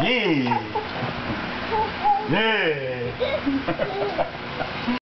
咦耶哈哈